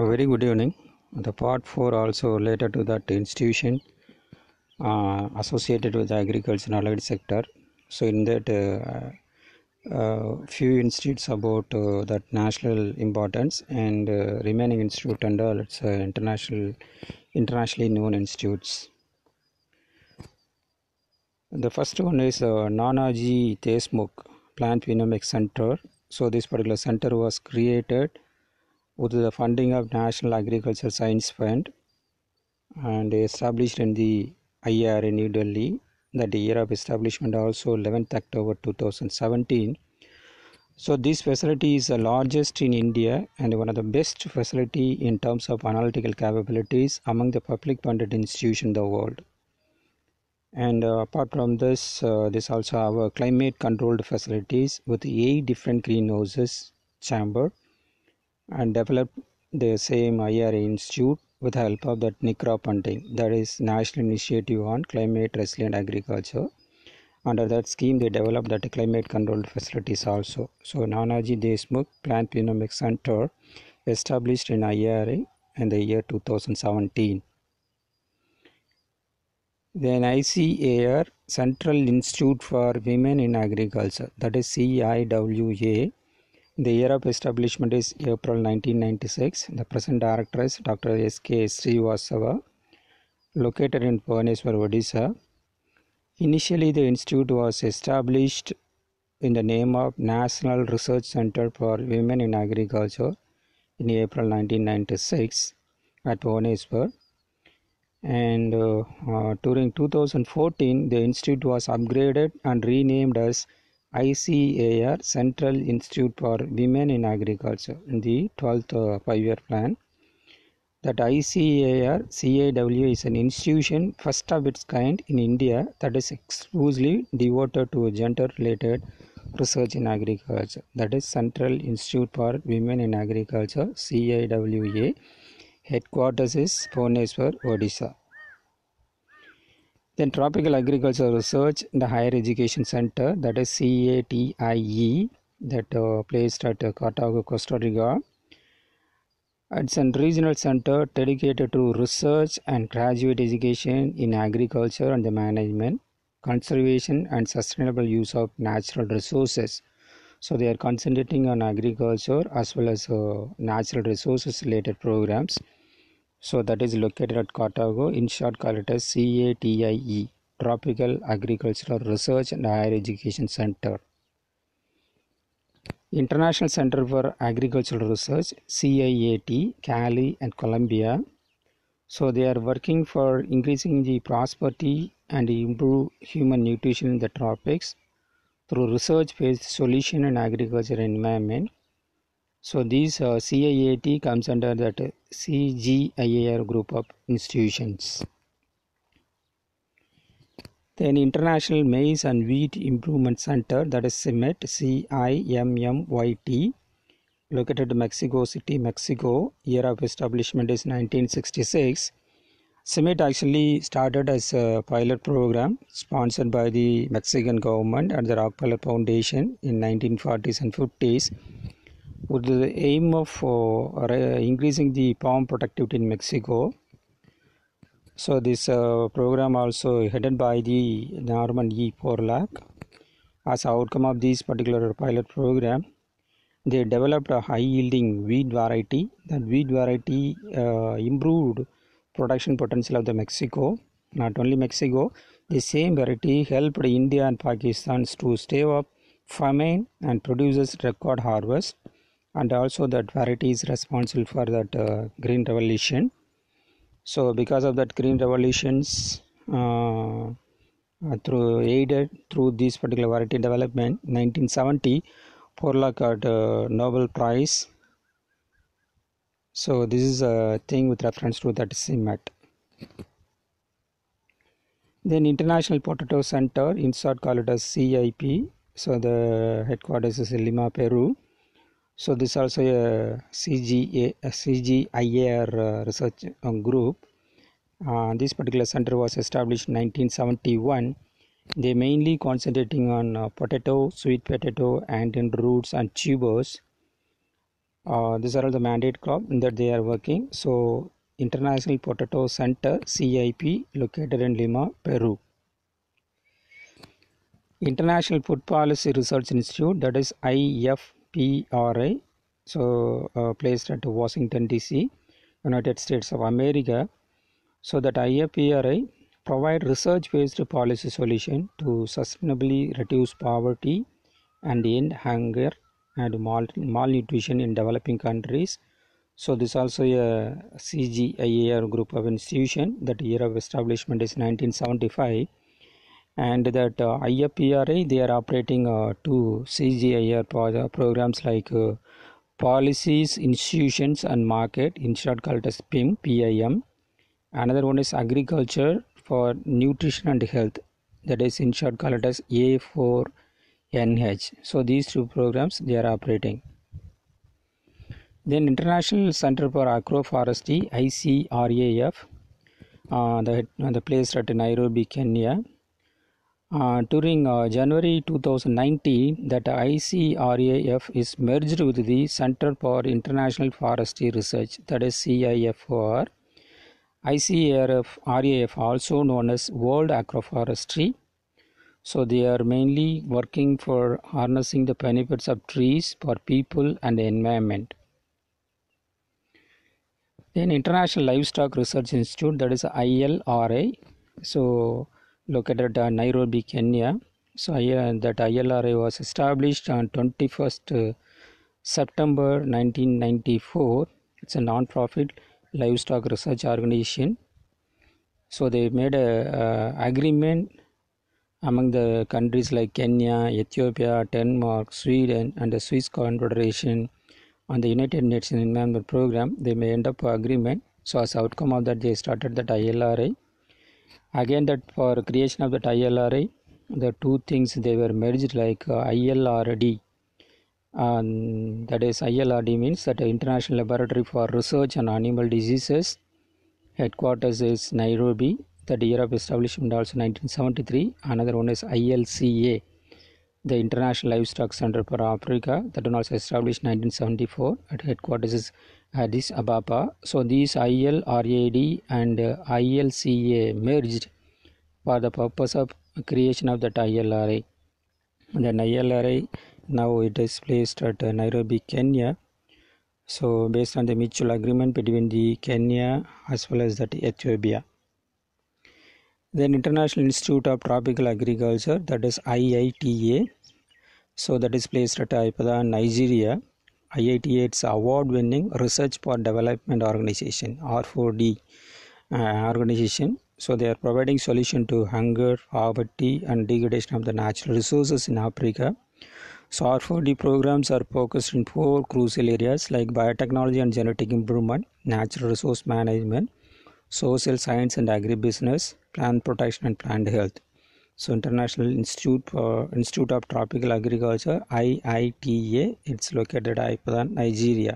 A very good evening. The part 4 also related to that institution uh, associated with the agriculture and allied sector. So in that uh, uh, few institutes about uh, that national importance and uh, remaining institute all it's uh, international internationally known institutes. The first one is uh, Nanaji Deshmukh Plant Genomics Center. So this particular center was created with the funding of National Agriculture Science Fund and established in the IR in New Delhi. That the year of establishment also 11th October 2017. So this facility is the largest in India and one of the best facility in terms of analytical capabilities among the public funded institution in the world. And uh, apart from this, uh, this also have climate controlled facilities with eight different greenhouses chamber and develop the same IRA institute with the help of that NICRA funding that is National Initiative on Climate Resilient Agriculture. Under that scheme, they developed that climate controlled facilities also. So Nanaji Deshmukh Plant Genomics Center established in IRA in the year 2017. Then ICAR Central Institute for Women in Agriculture that is CIWA the year of establishment is April 1996. The present director is Dr. S.K. Srivastava, located in Bhubaneswar, Odisha. Initially, the institute was established in the name of National Research Center for Women in Agriculture in April 1996 at Bhubaneswar. And uh, uh, during 2014, the institute was upgraded and renamed as ICAR Central Institute for Women in Agriculture in the 12th uh, five-year plan. That ICAR CAW is an institution first of its kind in India that is exclusively devoted to gender-related research in agriculture. That is Central Institute for Women in Agriculture CAWA. Headquarters is Bhubaneswar, Odisha. Then Tropical Agriculture Research and the Higher Education Center, that is CATIE, that uh, placed at uh, Cartago, Costa Rica. It's a regional center dedicated to research and graduate education in agriculture and the management, conservation and sustainable use of natural resources. So they are concentrating on agriculture as well as uh, natural resources related programs. So that is located at Cartago. In short, call it as CATIE, Tropical Agricultural Research and Higher Education Center. International Center for Agricultural Research, CIAT, Cali and Colombia. So they are working for increasing the prosperity and improve human nutrition in the tropics through research-based solution in agriculture environment so these uh, CIAT comes under that CGIAR group of institutions. Then International Maize and Wheat Improvement Center that is CIMMYT C-I-M-M-Y-T located in Mexico City, Mexico. Year of establishment is 1966. CIMMYT actually started as a pilot program sponsored by the Mexican government and the Rockefeller Foundation in 1940s and 50s with the aim of uh, increasing the palm productivity in Mexico. So this uh, program also headed by the Norman E. Borlaug. As outcome of this particular pilot program, they developed a high-yielding wheat variety. That wheat variety uh, improved production potential of the Mexico. Not only Mexico, the same variety helped India and Pakistan to stave off famine and produces record harvest and also that variety is responsible for that uh, green revolution. So because of that green revolutions uh, uh, through aided through this particular variety development 1970 Borlaug got a Nobel Prize. So this is a thing with reference to that CIMMYT then International Potato Center in short called it as CIP so the headquarters is in Lima Peru so this also a CGA, a uh, research uh, group. Uh, this particular center was established in 1971. They mainly concentrating on uh, potato, sweet potato, and in roots and tubers. uh, these are all the mandate crop that they are working so international potato center cip located in lima peru international food policy research institute that is ifpri so uh, placed at washington dc united states of america so that ifpri provide research based policy solution to sustainably reduce poverty and end hunger and mal malnutrition in developing countries. So this also a CGIAR group of institution that year of establishment is 1975 and that uh, IFPRI they are operating uh, two CGIAR pro programs like uh, policies, institutions and market in short called as PIM, PIM. Another one is agriculture for nutrition and health that is in short called as A4 NH. So these two programs they are operating. Then International Center for Agroforestry ICRAF, uh, the uh, the place at Nairobi, Kenya. Uh, during uh, January 2019, that ICRAF is merged with the Center for International Forestry Research, that is CIFOR. ICRAF RAF, also known as World Agroforestry, so they are mainly working for harnessing the benefits of trees for people and the environment. Then International Livestock Research Institute that is ILRI. So located at Nairobi, Kenya. So uh, that ILRI was established on 21st uh, September 1994. It's a non-profit livestock research organization. So they made a, agreement among the countries like Kenya, Ethiopia, Denmark, Sweden, and the Swiss Confederation on the United Nations Environment Program, they may end up agreement. So as outcome of that, they started that ILRI. Again, that for creation of that ILRI, the two things they were merged like uh, ILRAD. and that is ILRAD means that International Laboratory for Research on Animal Diseases. Headquarters is Nairobi the year of establishment also 1973 another one is ilca the international livestock center for africa that was established 1974 at headquarters is addis ababa. So these ilrad and uh, ilca merged for the purpose of creation of that ilra then ilra now it is placed at uh, nairobi kenya. So based on the mutual agreement between the kenya as well as that ethiopia. Then international institute of tropical agriculture that is iita so that is placed at ibadan nigeria iita it's award winning research for development organization r4d uh, organization. So they are providing solution to hunger poverty and degradation of the natural resources in africa. So r4d programs are focused in four crucial areas like biotechnology and genetic improvement natural resource management social science and agribusiness plant protection and plant health so international institute for institute of tropical agriculture iita it's located at ibadan nigeria.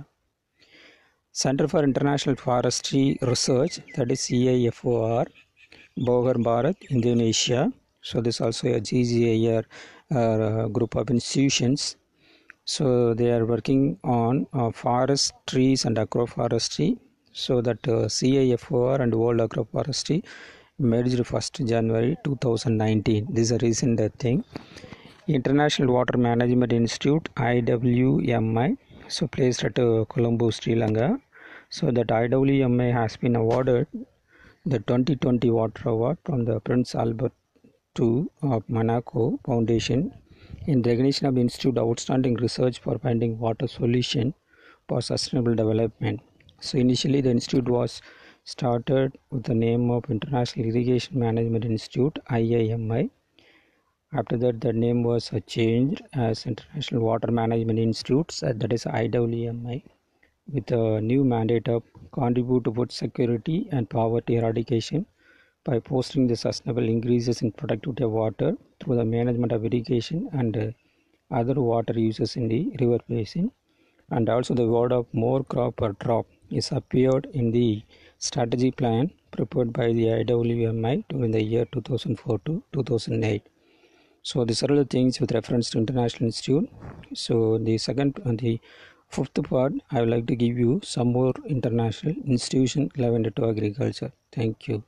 Center for international forestry research that is cifor bogor barat indonesia. So this also a cgiar uh, group of institutions. So they are working on uh, forest trees and agroforestry. So that uh, CIFOR and World Agroforestry merged 1st January 2019. This is a recent thing. International Water Management Institute IWMI, so placed at uh, Colombo, Sri Lanka. So that IWMI has been awarded the 2020 Water Award from the Prince Albert II of Monaco Foundation in recognition of Institute outstanding research for finding water solution for sustainable development. So initially the institute was started with the name of International Irrigation Management Institute IIMI. After that the name was changed as International Water Management Institute that is IWMI with a new mandate of contribute to food security and poverty eradication by fostering the sustainable increases in productivity of water through the management of irrigation and other water uses in the river basin and also the word of more crop per drop is appeared in the strategy plan prepared by the IWMI during the year 2004 to 2008. So these are the things with reference to International Institute. So the second, and the Fifth part, I would like to give you some more international institution relevant to agriculture. Thank you.